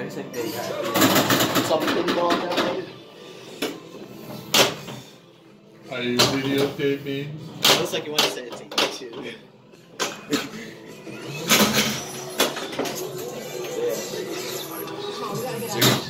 Friends like they got something going on. Are you videotaping? Looks like you want to say it's a YouTube. Oh,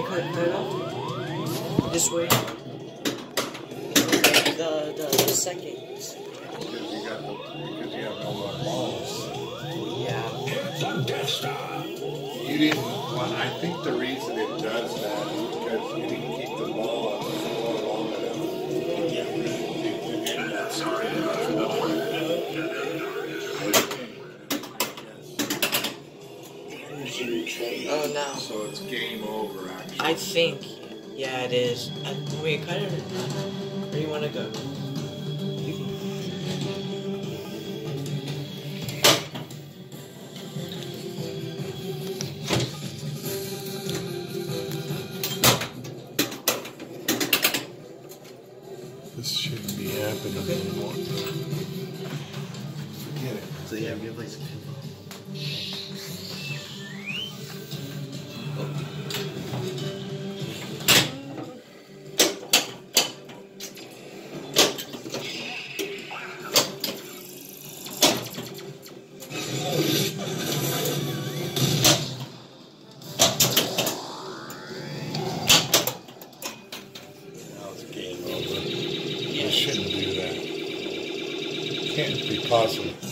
Wait, wait, cut it, cut it off. This way. The, the, the second. Because you got the, because you have no more balls. Yeah. You didn't, well, I think the reason it does that is because you Oh no. So it's game over, actually. I think, yeah, it is. I, wait, cut it. Where do you want to go? This shouldn't be happening anymore. Forget it. So yeah, we have like shouldn't do that. It Can't be possible.